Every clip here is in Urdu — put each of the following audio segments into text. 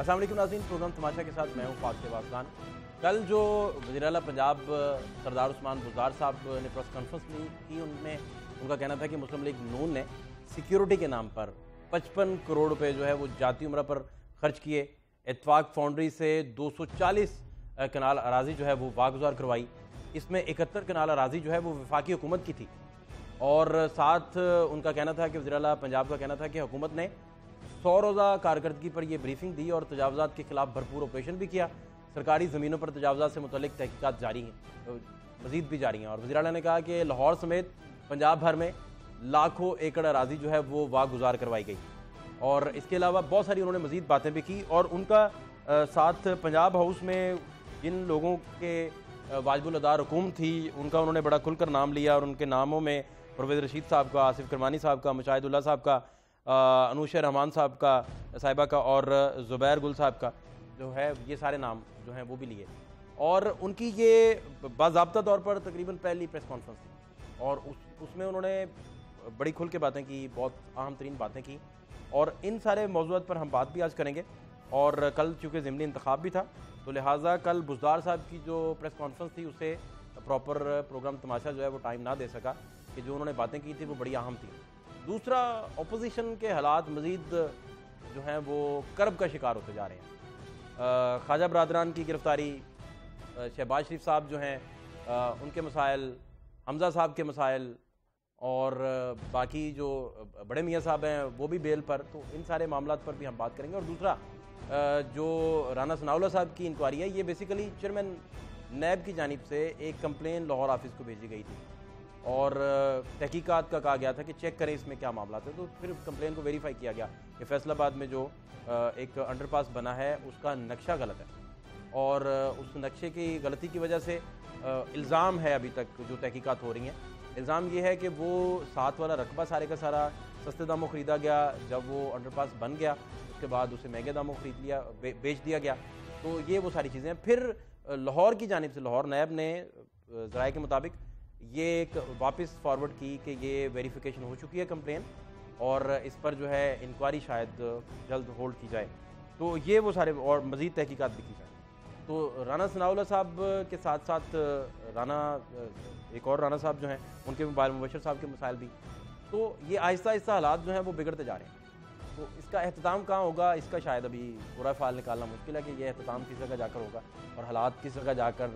السلام علیکم ناظرین، پروگرام تماشا کے ساتھ میں ہوں فاطر واسدان کل جو وزیر اعلیٰ پنجاب سردار عثمان بزدار صاحب نے پریس کانفرنس کی، ان میں ان کا کہنا تھا کہ مسلم لیگ نون نے سیکیورٹی کے نام پر پچپن کروڑ روپے جو ہے وہ جاتی عمرہ پر خرچ کیے۔ اتفاق فاؤنڈری سے دو سو چالیس کنال اراضی جو ہے وہ واگزار کروائی۔ اس میں اکہتر کنال اراضی جو ہے وہ وفاقی حکومت کی تھی۔ اور ساتھ ان کا کہنا تھا کہ وزیر اعلیٰ پنجاب کا کہنا تھا کہ حکومت نے سو روزہ کارکردگی پر یہ بریفنگ دی اور تجاوزات کے خلاف بھرپور آپریشن بھی کیا۔ سرکاری زمینوں پر تجاوزات سے متعلق تحقیقات جاری ہیں، مزید بھی جاری ہیں۔ اور وزیر اعلیٰ نے کہا کہ لاہور سمیت پنجاب بھر میں لاکھوں ایکڑ اراضی جو ہے وہ واہ گزار کروائی گئی۔ اور اس کے علاوہ بہت ساری انہوں نے مزید باتیں بھی کی۔ اور ان کا ساتھ پنجاب ہاؤس میں جن لوگوں کے واجب الادار حکوم تھی، ان کا انہوں نے بڑا کھل کر نام لیا اور ان کے ناموں میں پرویز رشید صاحب کا، آصف کرمانی صاحب کا، مشاہد اللہ صاحب کا انوش رحمان صاحب کا، صاحبہ کا اور زبیر گل صاحب کا جو ہے، یہ سارے نام جو ہیں وہ بھی لیے۔ اور ان کی یہ باضابطہ طور پر تقریباً پہلی پریس کانفرنس تھی۔ اور اس اس میں انہوں نے بڑی کھل کے باتیں کی، بہت اہم ترین باتیں کی۔ اور ان سارے موضوعات پر ہم بات بھی آج کریں گے۔ اور کل چونکہ ضمنی انتخاب بھی تھا، تو لہٰذا کل بزدار صاحب کی جو پریس کانفرنس تھی، اسے پراپر پروگرام تماشا جو ہے وہ ٹائم نہ دے سکا کہ جو انہوں نے باتیں کی تھی وہ بڑی اہم تھیں۔ دوسرا اپوزیشن کے حالات مزید جو ہیں وہ کرب کا شکار ہوتے جا رہے ہیں۔ خواجہ برادران کی گرفتاری شہباز شریف صاحب جو ہیں ان کے مسائل، حمزہ صاحب کے مسائل اور باقی جو بڑے میاں صاحب ہیں، وہ بھی بیل پر۔ تو ان سارے معاملات پر بھی ہم بات کریں گے۔ اور دوسرا جو رانا ثناء صاحب کی انکوائری ہے، یہ بیسیکلی چیئرمین نیب کی جانب سے ایک کمپلین لاہور آفس کو بھیجی گئی تھی۔ اور تحقیقات کا کہا گیا تھا کہ چیک کریں اس میں کیا معاملات ہیں، تو پھر کمپلین کو ویریفائی کیا گیا کہ فیصل آباد میں جو ایک انڈر پاس بنا ہے، اس کا نقشہ غلط ہے۔ اور اس نقشے کی غلطی کی وجہ سے الزام ہے ابھی تک جو تحقیقات ہو رہی ہیں۔ الزام یہ ہے کہ وہ ساتھ والا رقبہ سارے کا سارا سستے داموں خریدا گیا، جب وہ انڈر پاس بن گیا، اس کے بعد اسے مہنگے داموں خرید لیا بیچ دیا گیا۔ تو یہ وہ ساری چیزیں پھر لاہور کی جانب سے، لاہور نیب نے ذرائع کے مطابق یہ ایک واپس فارورڈ کی کہ یہ ویریفیکیشن ہو چکی ہے کمپلین اور اس پر جو ہے انکوائری شاید جلد ہولڈ کی جائے۔ تو یہ وہ سارے اور مزید تحقیقات بھی کی جائیں۔ تو رانا ثناء صاحب کے ساتھ ساتھ، رانا، ایک اور رانا صاحب جو ہیں، ان کے موبائل مبشر صاحب کے مسائل بھی۔ تو یہ آہستہ آہستہ حالات جو ہیں وہ بگڑتے جا رہے ہیں۔ تو اس کا اہتمام کہاں ہوگا؟ اس کا شاید ابھی پورا فعال نکالنا مشکل ہے کہ یہ اہتمام کس جگہ جا کر ہوگا اور حالات کس جگہ جا کر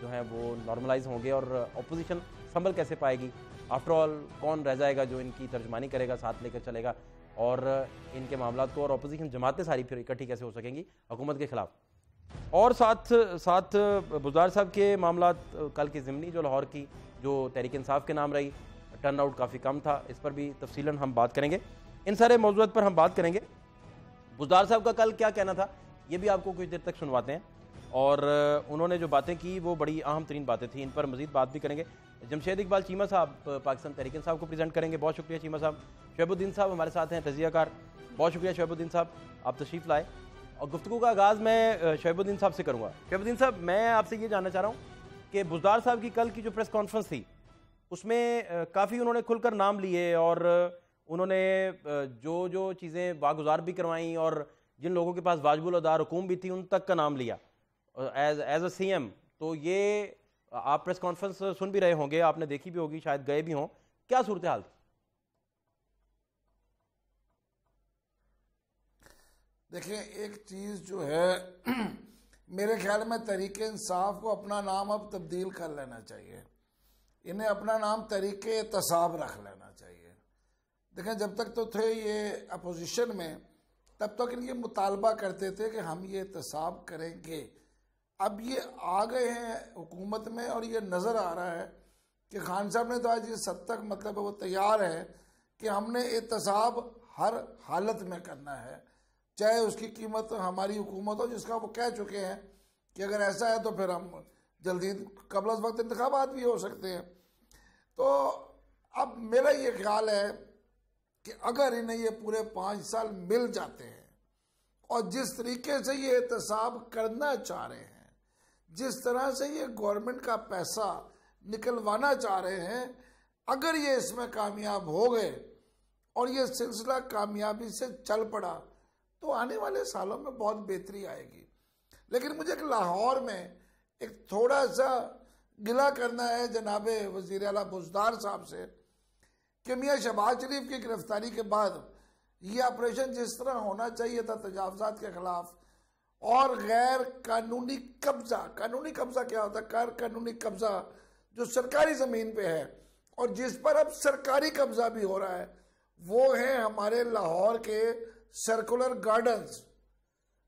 جو ہیں وہ نارملائز ہوں گے اور اپوزیشن سنبھل کیسے پائے گی؟ آفٹر آل کون رہ جائے گا جو ان کی ترجمانی کرے گا، ساتھ لے کر چلے گا؟ اور ان کے معاملات کو اور اپوزیشن جماعتیں ساری پھر اکٹھی کیسے ہو سکیں گی؟ حکومت کے خلاف۔ اور ساتھ ساتھ بزدار صاحب کے معاملات، کل کی ضمنی جو لاہور کی جو تحریک انصاف کے نام رہی ٹرن آؤٹ کافی کم تھا، اس پر بھی تفصیلاً ہم بات کریں گے۔ ان سارے موضوعات پر ہم بات کریں گے۔ بزدار صاحب کا کل کیا کہنا تھا؟ یہ بھی آپ کو کچھ دیر تک سنواتے ہیں۔ اور انہوں نے جو باتیں کی وہ بڑی اہم ترین باتیں تھیں، ان پر مزید بات بھی کریں گے۔ جمشید اقبال چیمہ صاحب پاکستان تحریک صاحب کو پریزنٹ کریں گے۔ بہت شکریہ چیمہ صاحب۔ شعیب الدین صاحب ہمارے ساتھ ہیں، تجزیہ کار۔ بہت شکریہ شعیب الدین صاحب، آپ تشریف لائے۔ اور گفتگو کا آغاز میں شعیب الدین صاحب سے کروں گا۔ شعیب الدین صاحب، میں آپ سے یہ جاننا چاہ رہا ہوں کہ بزدار صاحب کی کل کی جو پریس کانفرنس تھی، اس میں کافی انہوں نے کھل کر نام لیے اور انہوں نے جو جو چیزیں واگزار بھی کروائیں اور جن لوگوں کے پاس واجب الادار حکوم بھی تھی، ان تک کا نام لیا۔ As as A C M تو یہ، آپ پریس کانفرنس سن بھی رہے ہوں گے، آپ نے دیکھی بھی ہوگی، شاید گئے بھی ہوں. کیا صورتحال تھی؟ دیکھیں، ایک چیز جو ہے، میرے خیال میں تحریک انصاف کو اپنا نام اب تبدیل کر لینا چاہیے. انہیں اپنا نام تحریک تصاب رکھ لینا چاہیے. دیکھیں، جب تک تو تھے یہ اپوزیشن میں، تب تک ان یہ مطالبہ کرتے تھے کہ ہم یہ تصاب کریں گے. اب یہ آ گئے ہیں حکومت میں اور یہ نظر آ رہا ہے کہ خان صاحب نے تو آج یہ سب تک مطلب وہ تیار ہے کہ ہم نے احتساب ہر حالت میں کرنا ہے۔ چاہے اس کی قیمت ہماری حکومت ہو، جس کا وہ کہہ چکے ہیں کہ اگر ایسا ہے تو پھر ہم جلدی قبل از وقت انتخابات بھی ہو سکتے ہیں۔ تو اب میرا یہ خیال ہے کہ اگر انہیں یہ پورے پانچ سال مل جاتے ہیں اور جس طریقے سے یہ احتساب کرنا چاہ رہے ہیں جس طرح سے یہ گورنمنٹ کا پیسہ نکلوانا چاہ رہے ہیں، اگر یہ اس میں کامیاب ہو گئے اور یہ سلسلہ کامیابی سے چل پڑا، تو آنے والے سالوں میں بہت بہتری آئے گی۔ لیکن مجھے ایک لاہور میں ایک تھوڑا سا گلا کرنا ہے جناب وزیر اعلیٰ بزدار صاحب سے کہ میاں شہباز شریف کی گرفتاری کے بعد یہ آپریشن جس طرح ہونا چاہیے تھا تجاوزات کے خلاف اور غیر قانونی قبضہ قانونی قبضہ کیا ہوتا ہے؟ غیر قانونی قبضہ جو سرکاری زمین پہ ہے اور جس پر اب سرکاری قبضہ بھی ہو رہا ہے، وہ ہیں ہمارے لاہور کے سرکولر گارڈنز،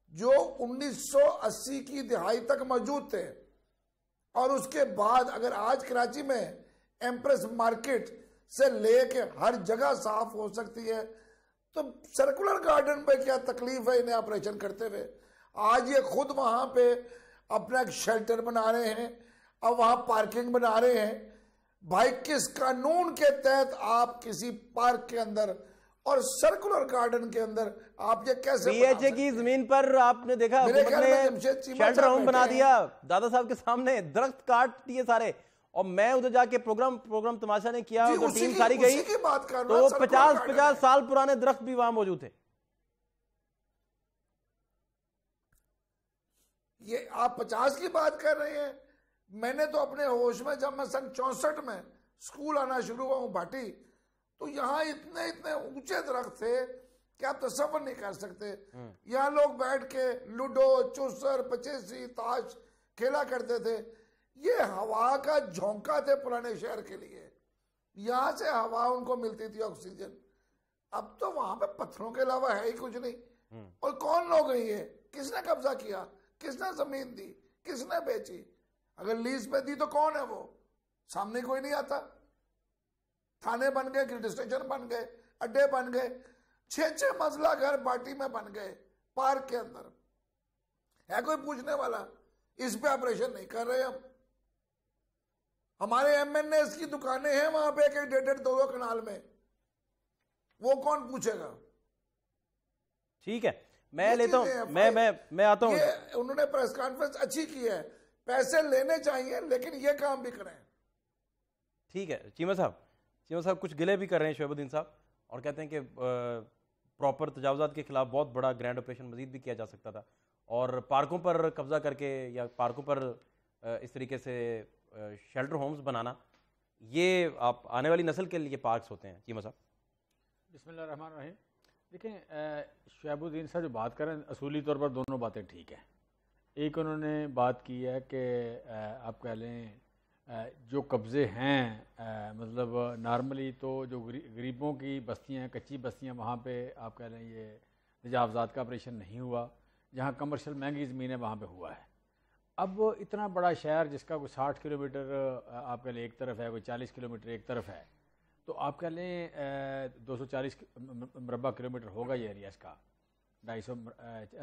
جو انیس سو اسی کی دہائی تک موجود تھے۔ اور اس کے بعد اگر آج کراچی میں ایمپریس مارکیٹ سے لے کے ہر جگہ صاف ہو سکتی ہے، تو سرکولر گارڈن پہ کیا تکلیف ہے انہیں آپریشن کرتے ہوئے؟ آج یہ خود وہاں پہ اپنا ایک شیلٹر بنا رہے ہیں اور وہاں پارکنگ بنا رہے ہیں۔ بھائی کس قانون کے تحت آپ کسی پارک کے اندر اور سرکولر گارڈن کے اندر آپ یہ کیسے پی ایچ اے کی زمین پر آپ نے دیکھا شیلٹر ہوم بنا دیا دادا صاحب کے سامنے درخت کاٹ دیے سارے۔ اور میں ادھر جا کے پروگرام پروگرام تماشا نے کیا جی، ٹیم ساری گئی۔ تو پچاس پچاس سال پرانے درخت بھی وہاں موجود تھے۔ یہ آپ پچاس کی بات کر رہے ہیں۔ میں نے تو اپنے ہوش میں جب میں سن چونسٹھ میں سکول آنا شروع ہوا ہوں بھاٹی تو یہاں اتنے اتنے اونچے درخت تھے کہ آپ تصور نہیں کر سکتے۔ یہاں لوگ بیٹھ کے لوڈو چوسر پچیسی تاش کھیلا کرتے تھے۔ یہ ہوا کا جھونکا تھے پرانے شہر کے لیے۔ یہاں سے ہوا ان کو ملتی تھی آکسیجن۔ اب تو وہاں پہ پتھروں کے علاوہ ہے ہی کچھ نہیں۔ اور کون لوگ ہیں یہ؟ کس نے قبضہ کیا؟ کس نے زمین دی؟ کس نے بیچی؟ اگر لیز پہ دی تو کون ہے وہ؟ سامنے کوئی نہیں آتا۔ تھانے بن گئے گریٹ اسٹیشن بن گئے، اڈے بن گئے چھ چھ منزلہ گھر پارٹی میں بن گئے، پارک کے اندر۔ ہے کوئی پوچھنے والا؟ اس پہ آپریشن نہیں کر رہے ہم۔ ہمارے ایم این ایس کی دکانیں ہیں وہاں پہ ایک ڈیڑھ ڈیڑھ دو دو کنال میں۔ وہ کون پوچھے گا؟ ٹھیک ہے۔ میں لیتا ہوں میں میں میں آتا ہوں۔ انہوں نے پریس کانفرنس اچھی کی ہے پیسے لینے چاہیے لیکن یہ کام بھی کریں۔ ٹھیک ہے چیمہ صاحب چیمہ صاحب کچھ گلے بھی کر رہے ہیں شعیب الدین صاحب اور کہتے ہیں کہ پراپر تجاوزات کے خلاف بہت بڑا گرینڈ آپریشن مزید بھی کیا جا سکتا تھا۔ اور پارکوں پر قبضہ کر کے یا پارکوں پر اس طریقے سے شیلٹر ہومز بنانا یہ آپ آنے والی نسل کے لیے پارکس ہوتے ہیں۔ چیمہ صاحب۔ بسم اللہ الرحمن الرحیم۔ دیکھیں شعیب الدین صاحب جو بات کریں اصولی طور پر دونوں باتیں ٹھیک ہیں۔ ایک انہوں نے بات کی ہے کہ آپ کہہ لیں جو قبضے ہیں مطلب نارملی تو جو غریبوں کی بستیاں ہیں، کچی بستیاں، وہاں پہ آپ کہہ لیں یہ تجاوزات کا آپریشن نہیں ہوا، جہاں کمرشل مہنگی زمینیں وہاں پہ ہوا ہے۔ اب اتنا بڑا شہر جس کا کوئی ساٹھ کلو میٹر آپ کہہ لیں ایک طرف ہے، کوئی چالیس کلو میٹر ایک طرف ہے تو آپ کہہ لیں دو سو چالیس مربع کلو میٹر ہوگا یہ ایریا اس کا، ڈھائی سو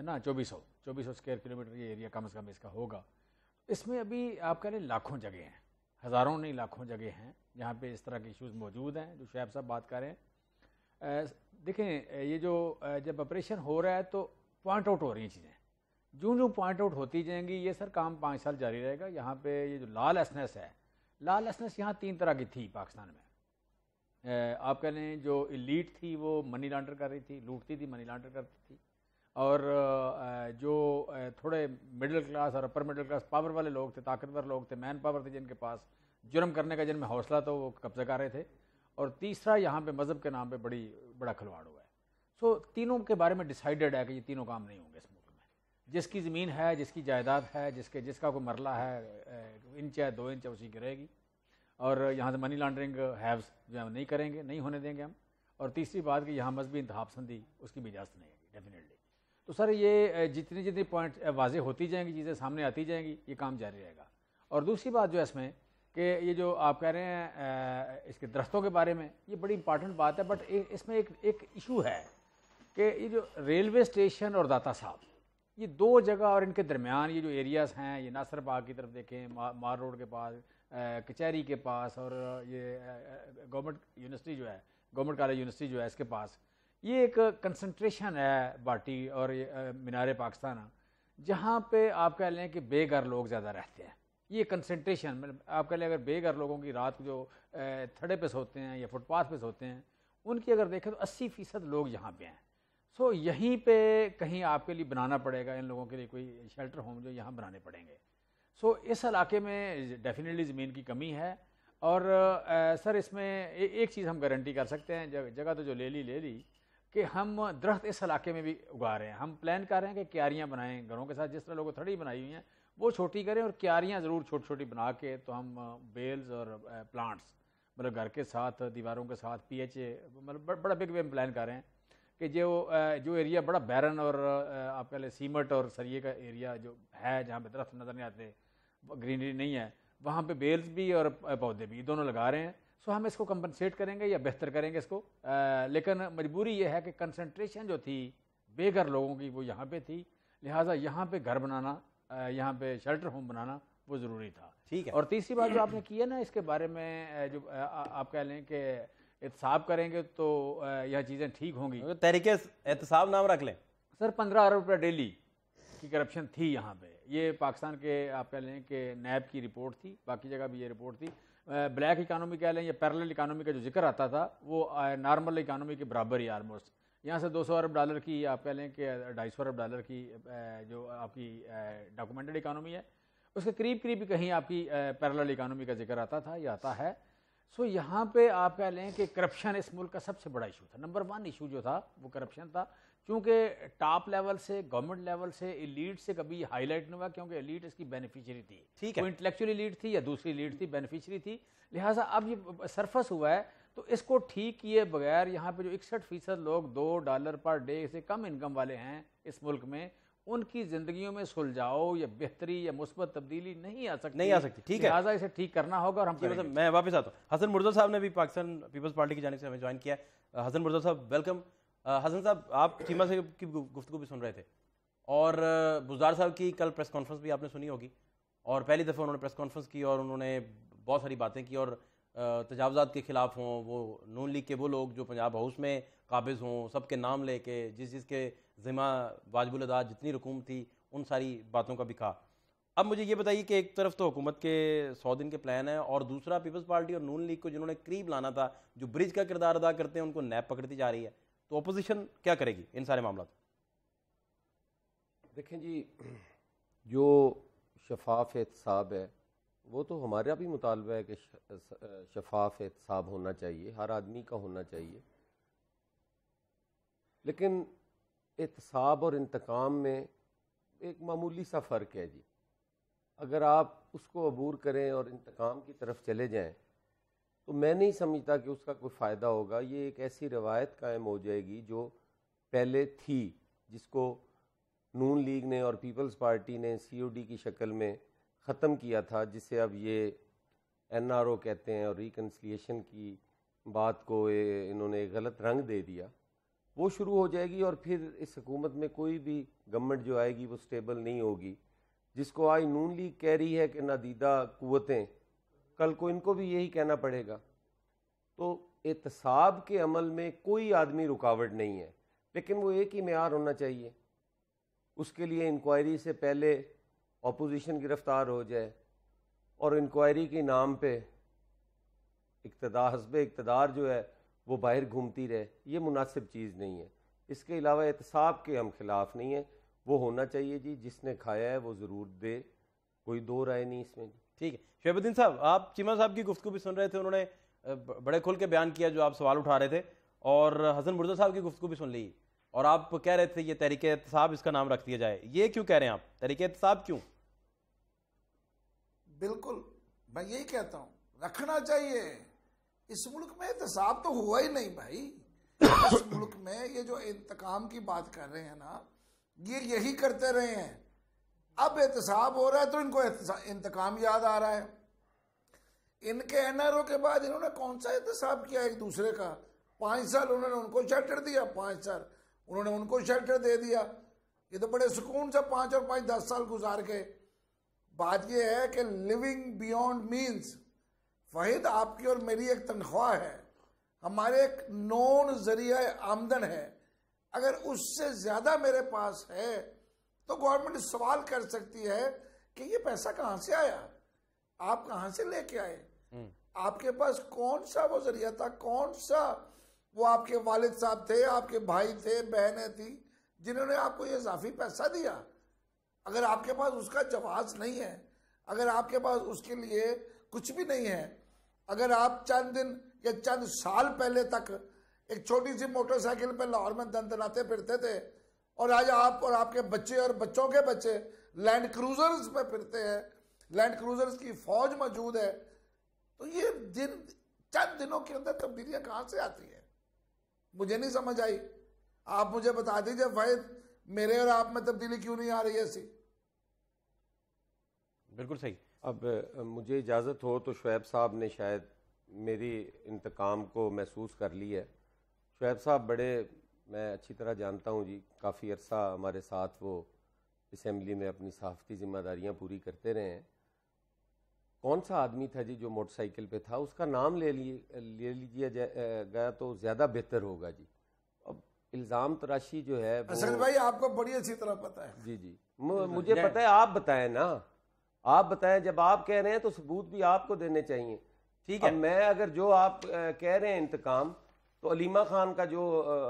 نا چوبیس سو چوبیس سو اسکوائر کلو میٹر یہ ایریا کم از کم اس کا ہوگا۔ اس میں ابھی آپ کہہ لیں لاکھوں جگہ ہیں، ہزاروں نہیں، لاکھوں جگہ ہیں۔ جہاں پہ اس طرح کے ایشوز موجود ہیں، جو شعیب صاحب بات کریں دیکھیں یہ جو جب آپریشن ہو رہا ہے تو پوائنٹ آؤٹ ہو رہی ہیں چیزیں۔ جو جو پوائنٹ آؤٹ ہوتی جائیں گی، یہ سر کام پانچ سال جاری رہے گا۔ یہاں پہ یہ جو لال ایسنس ہے لال ایسنس یہاں تین طرح کی تھی پاکستان میں۔ آپ کہہ لیں جو لیڈ تھی وہ منی لانڈر کر رہی تھی، لوٹتی تھی منی لانڈر کرتی تھی۔ اور جو تھوڑے مڈل کلاس اور اپر مڈل کلاس پاور والے لوگ تھے، طاقتور لوگ تھے مین پاور تھے جن کے پاس جرم کرنے کا جن میں حوصلہ تو وہ قبضہ کر رہے تھے۔ اور تیسرا یہاں پہ مذہب کے نام پہ بڑی، بڑا کھلواڑ ہوا ہے۔ سو تینوں کے بارے میں ڈیسائیڈڈ ہے کہ یہ تینوں کام نہیں ہوں گے اس ملک میں۔ جس کی زمین ہے، جس کی جائیداد ہے، جس کے، جس کا کوئی مرلہ ہے انچ ہے، دو انچ ہے، اسی کی رہے گی۔ اور یہاں سے منی لانڈرنگ ہیوز جو ہم نہیں کریں گے، نہیں ہونے دیں گے ہم۔ اور تیسری بات کہ یہاں مذہبی انتخاب پسندی اس کی بھی اجازت نہیں ہے ڈیفینیٹلی تو سر، یہ جتنی جتنی پوائنٹ واضح ہوتی جائیں گی، چیزیں سامنے آتی جائیں گی، یہ کام جاری رہے گا۔ اور دوسری بات جو ہے اس میں کہ یہ جو آپ کہہ رہے ہیں اس کے درختوں کے بارے میں، یہ بڑی امپارٹنٹ بات ہے بٹ اس میں ایک ایک ایشو ہے کہ یہ جو ریلوے اسٹیشن اور داتا صاحب، یہ دو جگہ اور ان کے درمیان یہ جو ایریاز ہیں، یہ ناصر باغ کی طرف دیکھیں مار روڈ کے پاس کچہری کے پاس اور یہ گورنمنٹ یونیورسٹی جو ہے، گورنمنٹ کالج یونیورسٹی جو ہے، اس کے پاس، یہ ایک کنسنٹریشن ہے باٹی اور مینار پاکستان، جہاں پہ آپ کہہ لیں کہ بے گھر لوگ زیادہ رہتے ہیں۔ یہ کنسنٹریشن مطلب آپ کہہ لیں اگر بے گھر لوگوں کی رات جو تھڑے پہ سوتے ہیں یا فٹ پاتھ پہ سوتے ہیں، ان کی اگر دیکھیں تو اسی فیصد لوگ یہاں پہ ہیں۔ سو یہیں پہ کہیں آپ کے لیے بنانا پڑے گا، ان لوگوں کے لیے کوئی شیلٹر ہوم جو یہاں بنانے پڑیں گے۔ سو اس علاقے میں ڈیفینیٹلی زمین کی کمی ہے اور سر، اس میں ایک چیز ہم گارنٹی کر سکتے ہیں، جگہ تو جو لے لی لے لی، کہ ہم درخت اس علاقے میں بھی اگا رہے ہیں۔ ہم پلان کر رہے ہیں کہ کیاریاں بنائیں، گھروں کے ساتھ جس طرح لوگوں تھڑی بنائی ہوئی ہیں، وہ چھوٹی کریں اور کیاریاں ضرور چھوٹی چھوٹی بنا کے تو ہم بیلز اور پلانٹس مطلب گھر کے ساتھ، دیواروں کے ساتھ پی ایچ اے مطلب بڑا بگ وے ہم پلان کر رہے ہیں کہ جو جو ایریا بڑا بیرن اور آپ کہہ لیں، سیمٹ اور سریے کا ایریا جو ہے جہاں پہ درخت نظر نہیں آتے گرینری نہیں ہے وہاں پہ بیلز بھی اور پودے بھی دونوں لگا رہے ہیں۔ سو ہم اس کو کمپنسیٹ کریں گے یا بہتر کریں گے اس کو۔ لیکن مجبوری یہ ہے کہ کنسنٹریشن جو تھی بے گھر لوگوں کی وہ یہاں پہ تھی۔ لہٰذا یہاں پہ گھر بنانا یہاں پہ شیلٹر ہوم بنانا وہ ضروری تھا۔ ٹھیک ہے۔ اور تیسری بات جو آپ نے کی ہے نا اس کے بارے میں جو آپ کہہ لیں کہ احتساب کریں گے تو یہ چیزیں ٹھیک ہوں گی۔ تحریک احتساب نام رکھ لیں۔ سر پندرہ ارب روپے ڈیلی۔ کی کرپشن تھی یہاں پہ۔ یہ پاکستان کے آپ کہہ لیں کہ نیب کی رپورٹ تھی، باقی جگہ بھی یہ رپورٹ تھی۔ بلیک اکانومی کہہ لیں یا پیرل اکانومی کا جو ذکر آتا تھا، وہ نارمل اکانومی کے برابر ہی آلموسٹ یہاں سے دو سو ارب ڈالر کی آپ کہہ لیں کہ ڈھائی سو ارب ڈالر کی جو آپ کی ڈاکومنٹڈ اکانومی ہے، اس کے قریب قریب کہیں آپ کی پیرل اکانومی کا ذکر آتا تھا یا آتا ہے۔ سو یہاں پہ آپ کہہ لیں کہ کرپشن اس ملک کا سب سے بڑا ایشو تھا۔ نمبر ون ایشو جو تھا، وہ کرپشن تھا۔ کیونکہ ٹاپ لیول سے گورنمنٹ لیول سے ایلیٹ سے کبھی ہائی لائٹ نہیں ہوا کیونکہ ایلیٹ اس کی بینیفیشری تھی۔ ٹھیک ہے۔ انٹلیکچولی ایلیٹ تھی یا دوسری لیڈ تھی بینیفیشری تھی۔ لہٰذا اب یہ سرفس ہوا ہے تو اس کو ٹھیک کیے بغیر یہاں پہ جو اکسٹھ فیصد لوگ دو ڈالر پر ڈے سے کم انکم والے ہیں اس ملک میں ان کی زندگیوں میں سلجھاؤ یا بہتری یا مثبت تبدیلی نہیں آ سکتی۔ نہیں آ سکتی ٹھیک ہے۔ لہٰذا اسے ٹھیک کرنا ہوگا اور ہم میں واپس آتا ہوں۔ حسن مرزا صاحب نے بھی پاکستان پیپلز پارٹی کی جانب سے ہمیں جوائن کیا۔ ہے حسن مرزا صاحب ویلکم حسن صاحب، آپ چیما سے کی گفتگو بھی سن رہے تھے۔ اور بزدار صاحب کی کل پریس کانفرنس بھی آپ نے سنی ہوگی۔ اور پہلی دفعہ انہوں نے پریس کانفرنس کی اور انہوں نے بہت ساری باتیں کی اور تجاوزات کے خلاف ہوں، وہ نون لیگ کے وہ لوگ جو پنجاب ہاؤس میں قابض ہوں، سب کے نام لے کے، جس جس کے ذمہ واجب الادا جتنی رقوم تھی، ان ساری باتوں کا بھی کہا۔ اب مجھے یہ بتائیے کہ ایک طرف تو حکومت کے سو دن کے پلان ہیں اور دوسرا پیپلز پارٹی اور نون لیگ کو جنہوں نے قریب لانا تھا، جو برج کا کردار ادا کرتے ہیں، ان کو نیب پکڑتی جا رہی ہے۔ تو اپوزیشن کیا کرے گی ان سارے معاملات دیکھیں جی جو شفاف احتساب ہے، وہ تو ہمارا بھی مطالبہ ہے کہ شفاف احتساب ہونا چاہیے، ہر آدمی کا ہونا چاہیے۔ لیکن احتساب اور انتقام میں ایک معمولی سا فرق ہے جی۔ اگر آپ اس کو عبور کریں اور انتقام کی طرف چلے جائیں تو میں نہیں سمجھتا کہ اس کا کوئی فائدہ ہوگا۔ یہ ایک ایسی روایت قائم ہو جائے گی جو پہلے تھی، جس کو نون لیگ نے اور پیپلز پارٹی نے سی او ڈی کی شکل میں ختم کیا تھا، جسے اب یہ این آر او کہتے ہیں اور ریکنسلیشن کی بات کو انہوں نے غلط رنگ دے دیا۔ وہ شروع ہو جائے گی اور پھر اس حکومت میں کوئی بھی گورنمنٹ جو آئے گی وہ سٹیبل نہیں ہوگی۔ جس کو آج نون لیگ کہہ رہی ہے کہ نادیدہ قوتیں کل کو ان کو بھی یہی کہنا پڑے گا۔ تو احتساب کے عمل میں کوئی آدمی رکاوٹ نہیں ہے، لیکن وہ ایک ہی معیار ہونا چاہیے۔ اس کے لیے انکوائری سے پہلے اپوزیشن گرفتار ہو جائے اور انکوائری کے نام پہ اقتدار حسب اقتدار جو ہے، وہ باہر گھومتی رہے۔ یہ مناسب چیز نہیں ہے۔ اس کے علاوہ احتساب کے ہم خلاف نہیں ہیں۔ وہ ہونا چاہیے جی جس نے کھایا ہے، وہ ضرور دے۔ کوئی دو رائے نہیں اس میں جی۔ ٹھیک ہے۔ شعیب الدین صاحب، آپ چیما صاحب کی گفتگو بھی سن رہے تھے، انہوں نے بڑے کھل کے بیان کیا جو آپ سوال اٹھا رہے تھے، اور حسن مرزا صاحب کی گفتگو بھی سن لی۔ اور آپ کہہ رہے تھے، یہ تحریک احتساب اس کا نام رکھ دیا جائے۔ یہ کیوں کہہ رہے ہیں آپ؟ تحریک احتساب کیوں؟ بالکل، میں یہی کہتا ہوں، رکھنا چاہیے۔ اس ملک میں احتساب تو ہوا ہی نہیں بھائی۔ اس ملک میں یہ جو انتقام کی بات کر رہے ہیں نا، یہ یہی کرتے رہے ہیں۔ اب احتساب ہو رہا ہے تو ان کو انتقام یاد آ رہا ہے۔ ان کے این آر او کے بعد انہوں نے کون سا احتساب کیا ایک دوسرے کا؟ پانچ سال انہوں نے ان کو شیلٹر دیا، پانچ سال۔ انہوں نے ان کو شیلٹر دے دیا۔ یہ تو بڑے سکون سے پانچ اور پانچ دس سال گزار کے۔ بات یہ ہے کہ لیونگ بیونڈ مینز فہد آپ کی اور میری ایک تنخواہ ہے۔ ہمارے ایک نون ذریعہ آمدن ہے۔ اگر اس سے زیادہ میرے پاس ہے تو گورنمنٹ سوال کر سکتی ہے کہ یہ پیسہ کہاں سے آیا؟ آپ کہاں سے لے کے آئے؟ آپ کے پاس کون سا وہ ذریعہ تھا؟ کون سا وہ آپ کے والد صاحب تھے آپ کے بھائی تھے بہنیں تھی جنہوں نے آپ کو یہ اضافی پیسہ دیا؟ اگر آپ کے پاس اس کا جواز نہیں ہے اگر آپ کے پاس اس کے لیے کچھ بھی نہیں ہے اگر آپ چند دن یا چند سال پہلے تک ایک چھوٹی سی موٹر سائیکل پہ لاہور میں دن دناتے پھرتے تھے اور آج آپ اور آپ کے بچے اور بچوں کے بچے لینڈ کروزرز پہ پھرتے ہیں، لینڈ کروزرز کی فوج موجود ہے۔ تو یہ دن، چند دنوں کے اندر تبدیلیاں کہاں سے آتی ہیں؟ مجھے نہیں سمجھ آئی۔ آپ مجھے بتا دیجیے فائد میرے اور آپ میں تبدیلی کیوں نہیں آ رہی ایسی؟ بالکل صحیح۔ اب، مجھے اجازت ہو تو شعیب صاحب نے شاید میری انتقام کو محسوس کر لی ہے۔ شعیب صاحب بڑے میں اچھی طرح جانتا ہوں جی کافی عرصہ ہمارے ساتھ وہ اسمبلی میں اپنی صحافتی ذمہ داریاں پوری کرتے رہے ہیں۔ کون سا آدمی تھا جی جو موٹر سائیکل پہ تھا؟ اس کا نام لے لیے لے لیجیے گیا تو زیادہ بہتر ہوگا جی۔ اب الزام تراشی جو ہے اصل بھائی آپ کو بڑی اچھی طرح پتا ہے۔ جی جی۔ مجھے پتا ہے آپ بتائیں نا۔ آپ بتائیں جب آپ کہہ رہے ہیں تو ثبوت بھی آپ کو دینے چاہیے۔ ٹھیک ہے میں اگر جو آپ کہہ رہے ہیں انتقام تو علیمہ خان کا جو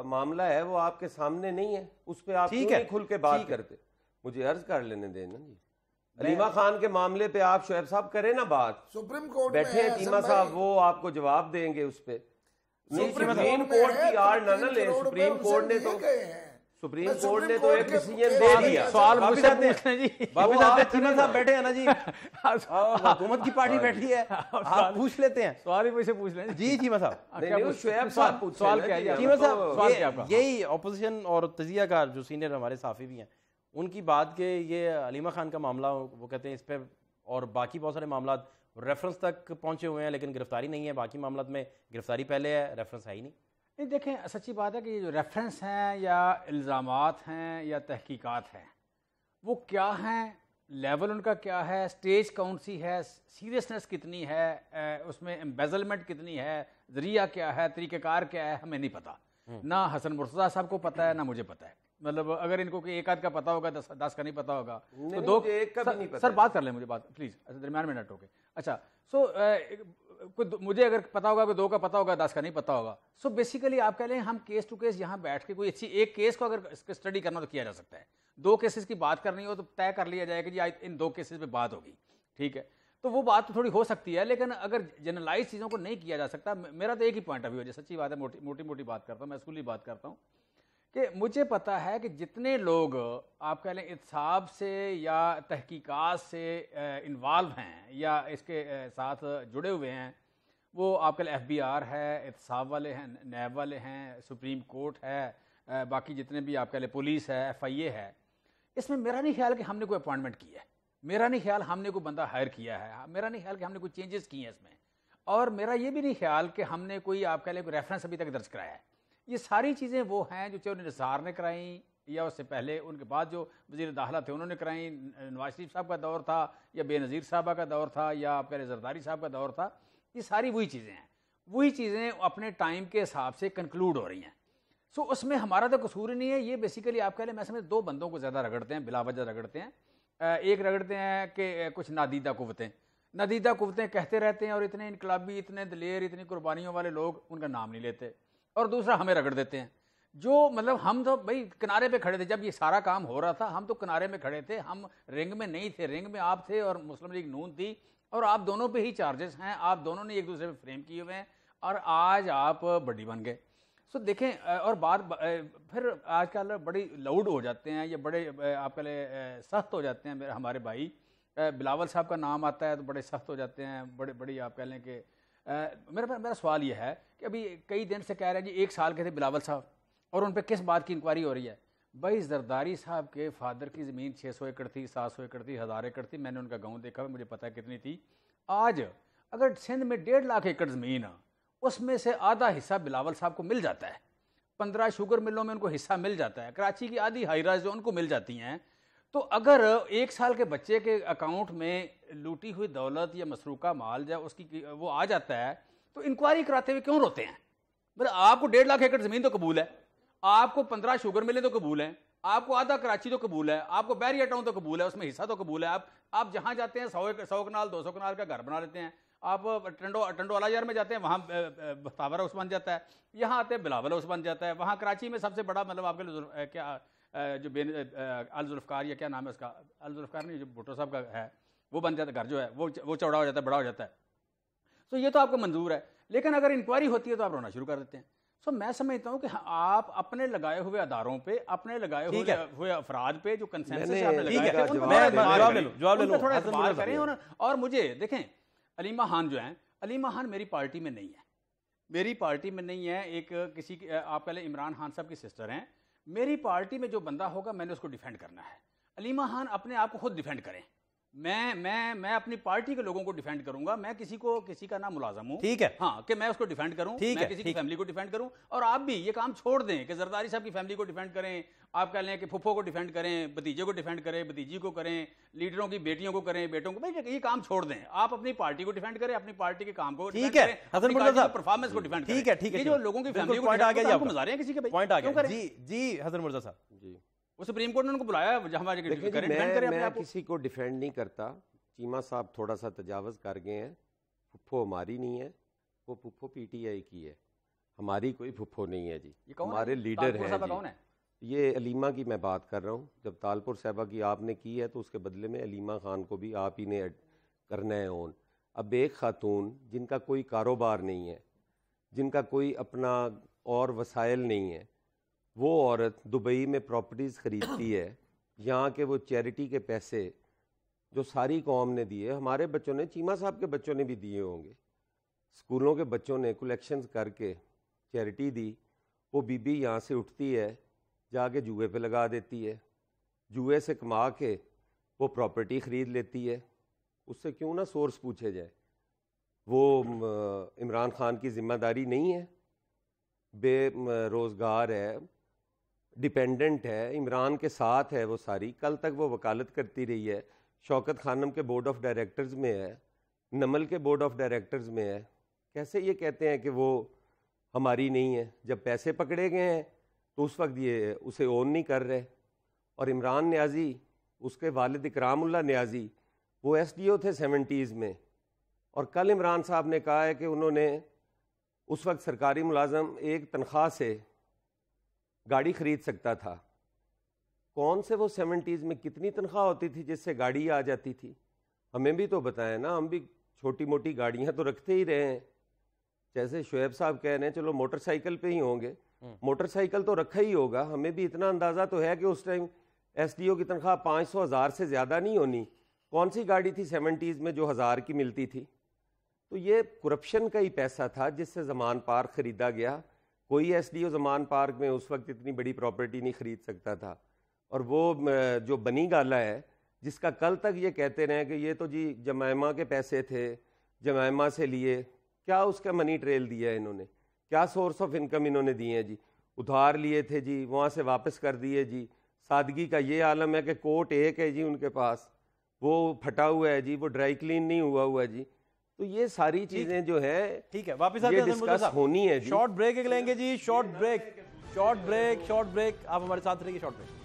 معاملہ ہے وہ آپ کے سامنے نہیں ہے اس پہ آپ کھل کے بات کرتے؟ مجھے عرض کر لینے دینا جی۔ علیمہ خان کے معاملے پہ آپ شعیب صاحب کریں نا بات۔ سپریم کورٹ بیٹھے ہیں چیمہ صاحب وہ آپ کو جواب دیں گے اس پہ۔ سپریم کورٹ کی آر نہ لے سپریم کورٹ نے تو سپریم کورٹ نے تو ایک ڈیسیجن دے دیا۔ سوال مجھ سے پوچھ رہے جی۔ بابو صاحب چیمہ صاحب بیٹھے ہیں نا جی۔ حکومت کی پارٹی بیٹھی ہے۔ آپ پوچھ لیتے ہیں۔ سوال ہی مجھ سے پوچھ لیں۔ جی چیمہ صاحب شعیب صاحب سوال کیا ہے چیمہ صاحب یہی اپوزیشن اور تجزیہ کار جو سینئر ہمارے صحافی بھی ہیں ان کی بات کہ یہ علیمہ خان کا معاملہ وہ کہتے ہیں اس پہ اور باقی بہت سارے معاملات ریفرنس تک پہنچے ہوئے ہیں لیکن گرفتاری نہیں ہے۔ باقی معاملات میں گرفتاری پہلے ہے ریفرنس ہے ہی نہیں۔ نہیں دیکھیں سچی بات ہے کہ یہ جو ریفرنس ہیں یا الزامات ہیں یا تحقیقات ہیں وہ کیا ہیں؟ لیول ان کا کیا ہے؟ سٹیج کون سی ہے؟ سیریسنس کتنی ہے؟ اس میں امبیزلمنٹ کتنی ہے؟ ذریعہ کیا ہے؟ طریقہ کار کیا ہے؟ ہمیں نہیں پتا۔ نہ حسن مرتضیٰ صاحب کو پتا ہے نہ مجھے پتا ہے۔ مطلب اگر ان کو کہ ایک آدھ کا پتا ہوگا دس دس کا نہیں پتا ہوگا تو دو سر بات کر لیں مجھے بات پلیز درمیان میں نہ ٹوکے۔ اچھا سو مجھے اگر پتا ہوگا کہ دو کا پتا ہوگا، دس کا نہیں پتا ہوگا۔ سو بیسیکلی آپ کہہ لیں ہم کیس ٹو کیس یہاں بیٹھ کے کوئی اچھی ایک کیس کو اگر اسٹڈی کرنا تو کیا جا سکتا ہے۔ دو کیسز کی بات کرنی ہو تو طے کر لیا جائے کہ جی ان دو کیسز پہ بات ہوگی۔ ٹھیک ہے۔ تو وہ بات تو تھوڑی ہو سکتی ہے، لیکن اگر جنرلائز چیزوں کو نہیں کیا جا سکتا میرا تو ایک ہی پوائنٹ آف ویو ہے سچی بات ہے، موٹی موٹی موٹی بات کرتا ہوں، میں اسکولی بات کرتا ہوں۔ کہ مجھے پتا ہے کہ جتنے لوگ آپ کہہ لیں اتصاب سے یا تحقیقات سے انوالو ہیں یا اس کے ساتھ جڑے ہوئے ہیں، وہ آپ کہہ لیں ایف بی آر ہے، اتصاب والے ہیں، نیب والے ہیں، سپریم کورٹ ہے باقی جتنے بھی آپ کہہ لیں پولیس ہے ایف آئی اے ہے، اس میں میرا نہیں خیال کہ ہم نے کوئی اپوائنٹمنٹ کی ہے۔ میرا نہیں خیال ہم نے کوئی بندہ ہائر کیا ہے، میرا نہیں خیال کہ ہم نے کوئی چینجز کی ہیں اس میں۔ اور میرا یہ بھی نہیں خیال کہ ہم نے کوئی آپ کہہ لیں کوئی ریفرنس ابھی تک درج کرایا ہے۔ یہ ساری چیزیں وہ ہیں جو چاہے انہیں نثار نے کرائیں یا اس سے پہلے ان کے بعد جو وزیر داخلہ تھے انہوں نے کرائیں نواز شریف صاحب کا دور تھا یا بے نظیر صاحبہ کا دور تھا یا آپ کہہ رہے زرداری صاحب کا دور تھا، یہ ساری وہی چیزیں ہیں۔ وہی چیزیں اپنے ٹائم کے حساب سے کنکلوڈ ہو رہی ہیں۔ سو اس میں ہمارا تو قصور ہی نہیں ہے، یہ بیسیکلی آپ کہہ لیں میں سمجھ دو بندوں کو زیادہ رگڑتے ہیں، بلا وجہ رگڑتے ہیں۔ ایک رگڑتے ہیں کہ کچھ نادیدہ قوتیں۔ نادیدہ قوتیں کہتے رہتے ہیں اور اتنے انقلابی، اتنے دلیر، اتنی قربانیوں والے لوگ ان کا نام نہیں لیتے۔ اور دوسرا ہمیں رگڑ دیتے ہیں۔ جو مطلب ہم تو بھائی کنارے پہ کھڑے تھے، جب یہ سارا کام ہو رہا تھا، ہم تو کنارے میں کھڑے تھے۔ ہم رنگ میں نہیں تھے، رنگ میں آپ تھے اور مسلم لیگ نون تھی۔ اور آپ دونوں پہ ہی چارجز ہیں۔ آپ دونوں نے ایک دوسرے پہ فریم کیے ہوئے ہیں۔ اور آج آپ بڑی بن گئے۔ سو دیکھیں، اور بات پھر آج کل بڑی لاؤڈ ہو جاتے ہیں یا بڑے، آپ کہلے سخت ہو جاتے ہیں ہمارے بھائی۔ بلاول صاحب کا نام آتا ہے تو بڑے سخت ہو جاتے ہیں۔ بڑے بڑی آپ کہہ لیں کہ میرا میرا سوال یہ ہے کہ ابھی کئی دن سے کہہ رہے ہیں جی ایک سال کے تھے بلاول صاحب، اور ان پہ کس بات کی انکوائری ہو رہی ہے؟ بھائی، زرداری صاحب کے فادر کی زمین چھ سو ایکڑ تھی، سات سو ایکڑ تھی، ہزار ایکڑ تھی، میں نے ان کا گاؤں دیکھا، مجھے پتا ہے کتنی تھی۔ آج اگر سندھ میں ڈیڑھ لاکھ ایکڑ زمین اس میں سے آدھا حصہ بلاول صاحب کو مل جاتا ہے۔ پندرہ شوگر ملوں میں ان کو حصہ مل جاتا ہے، کراچی کی آدھی ہائی رائز جو ان کو مل جاتی ہیں تو اگر ایک سال کے بچے کے اکاؤنٹ میں لوٹی ہوئی دولت یا مسروقہ مال جائے اس کی وہ آ جاتا ہے، تو انکوائری کراتے ہوئے کیوں روتے ہیں؟ بولے آپ کو ڈیڑھ لاکھ ایکڑ زمین تو قبول ہے، آپ کو پندرہ شوگر ملیں تو قبول ہیں، آپ کو آدھا کراچی تو قبول ہے، آپ کو بیری ٹاؤن تو قبول ہے، اس میں حصہ تو قبول ہے، آپ آپ جہاں جاتے ہیں، سو سو کنال، دو سو کنال کا گھر بنا لیتے ہیں، آپ ٹنڈو ٹنڈو والا میں جاتے ہیں، وہاں تاور ہاؤس بن جاتا ہے، یہاں آتے ہیں، بلاول ہاؤس بن جاتا ہے، وہاں کراچی میں سب سے بڑا مطلب آپ کے کیا جو بین الظلفکار یا کیا نام ہے اس کا؟ الظلفکار نہیں جو بھٹو صاحب کا ہے وہ بن جاتا ہے گھر جو ہے وہ وہ چوڑا ہو جاتا ہے بڑا ہو جاتا ہے۔ سو یہ تو آپ کو منظور ہے لیکن اگر انکوائری ہوتی ہے تو آپ رونا شروع کر دیتے ہیں۔ سو میں سمجھتا ہوں کہ آپ اپنے لگائے ہوئے اداروں پہ اپنے لگائے ہوئے ہوئے افراد پہ جو کنسنسس کریں۔ اور مجھے دیکھیں علیمہ خان جو ہیں علیمہ خان میری پارٹی میں نہیں ہے۔ میری پارٹی میں نہیں ہے ایک کسی آپ پہلے عمران خان صاحب کی سسٹر ہیں۔ میری پارٹی میں جو بندہ ہوگا میں نے اس کو ڈیفینڈ کرنا ہے۔ علیمہ خان اپنے آپ کو خود ڈیفینڈ کریں۔ میں میں میں اپنی پارٹی کے لوگوں کو ڈیفینڈ کروں گا میں کسی کو کسی کا نام ملازم ہوں۔ ٹھیک ہے۔ ہاں کہ میں اس کو ڈیفینڈ کروں میں کسی کی فیملی کو ڈیفینڈ کروں۔ اور آپ بھی یہ کام چھوڑ دیں کہ زرداری صاحب کی فیملی کو ڈیفینڈ کریں آپ کہہ لیں کہ پھپھو کو ڈیفینڈ کریں بتیجے کو ڈیفینڈ کریں بتیجی کو کریں لیڈروں کی بیٹیوں کو کریں بیٹوں کو۔ بھائی یہ کام چھوڑ دیں۔ آپ اپنی پارٹی کو ڈیفینڈ کریں اپنی پارٹی کے کام کو ٹھیک ہے حسن مرزا صاحب۔ پرفارمنس کو ڈیفینڈ ٹھیک ہے ٹھیک ہے جو لوگوں کی فیملی کو پوائنٹ آ گیا۔ آپ مزا رہے ہیں کسی کے پوائنٹ آ گیا۔ جی جی مرزا صاحب۔ جی۔ وہ سپریم کورٹ نے ان کو بلایا جہاں میں کسی کو ڈیفینڈ نہیں کرتا۔ چیمہ صاحب تھوڑا سا تجاوز کر گئے ہیں۔ پھپھو ہماری نہیں ہے۔ وہ پھپھو پی ٹی آئی کی ہے۔ ہماری کوئی پھپھو نہیں ہے جی۔ ہمارے لیڈر ہیں جی۔ یہ علیمہ کی میں بات کر رہا ہوں۔ جب تالپور صاحبہ کی آپ نے کی ہے تو اس کے بدلے میں علیمہ خان کو بھی آپ ہی نے کرنا ہے اون اب ایک خاتون جن کا کوئی کاروبار نہیں ہے جن کا کوئی اپنا اور وسائل نہیں ہے وہ عورت دبئی میں پراپرٹیز خریدتی ہے، یہاں کے وہ چیریٹی کے پیسے جو ساری قوم نے دیے، ہمارے بچوں نے چیمہ صاحب کے بچوں نے بھی دیے ہوں گے۔ اسکولوں کے بچوں نے کلیکشنز کر کے چیریٹی دی، وہ بی بی یہاں سے اٹھتی ہے، جا کے جوئے پہ لگا دیتی ہے۔ جوئے سے کما کے وہ پراپرٹی خرید لیتی ہے۔ اس سے کیوں نہ سورس پوچھے جائے۔ وہ عمران خان کی ذمہ داری نہیں ہے۔ بے روزگار ہے۔ ڈپینڈنٹ ہے، عمران کے ساتھ ہے وہ ساری، کل تک وہ وکالت کرتی رہی ہے، شوکت خانم کے بورڈ آف ڈائریکٹرز میں ہے، نمل کے بورڈ آف ڈائریکٹرز میں ہے۔ کیسے یہ کہتے ہیں کہ وہ ہماری نہیں ہے؟ جب پیسے پکڑے گئے ہیں، تو اس وقت یہ اسے اون نہیں کر رہے۔ اور عمران نیازی، اس کے والد اکرام اللہ نیازی، وہ ایس ڈی او تھے سیونٹیز میں۔ اور کل عمران صاحب نے کہا ہے کہ انہوں نے اس وقت سرکاری ملازم ایک تنخواہ سے گاڑی خرید سکتا تھا۔ کون سے وہ سیونٹیز میں کتنی تنخواہ ہوتی تھی جس سے گاڑی آ جاتی تھی؟ ہمیں بھی تو بتائیں نا ہم بھی چھوٹی موٹی گاڑیاں تو رکھتے ہی رہے ہیں۔ جیسے شعیب صاحب کہہ رہے ہیں چلو موٹر سائیکل پہ ہی ہوں گے۔ موٹر سائیکل تو رکھا ہی ہوگا۔ ہمیں بھی اتنا اندازہ تو ہے کہ اس ٹائم ایس ڈی او کی تنخواہ پانچ سو ہزار سے زیادہ نہیں ہونی۔ کون سی گاڑی تھی سیونٹیز میں جو ہزار کی ملتی تھی؟ تو یہ کرپشن کا ہی پیسہ تھا جس سے زمان پارک خریدا گیا۔ کوئی ایس ڈی او زمان پارک میں اس وقت اتنی بڑی پراپرٹی نہیں خرید سکتا تھا۔ اور وہ جو بنی گالا ہے، جس کا کل تک یہ کہتے رہے کہ یہ تو جی جمائمہ کے پیسے تھے، جمائمہ سے لیے، کیا اس کا منی ٹریل دیا ہے انہوں نے؟ کیا سورس آف انکم انہوں نے دیے ہیں جی؟ ادھار لیے تھے جی وہاں سے واپس کر دیے جی۔ سادگی کا یہ عالم ہے کہ کوٹ ایک ہے جی ان کے پاس۔ وہ پھٹا ہوا ہے جی وہ ڈرائی کلین نہیں ہوا ہوا جی۔ تو یہ ساری چیزیں جو ہیں ٹھیک ہے واپس ہونی ہے شارٹ بریک لیں گے جی short break short break short break آپ ہمارے ساتھ رہیے شارٹ بریک